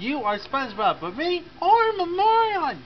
You are SpongeBob, but me, I'm a moron.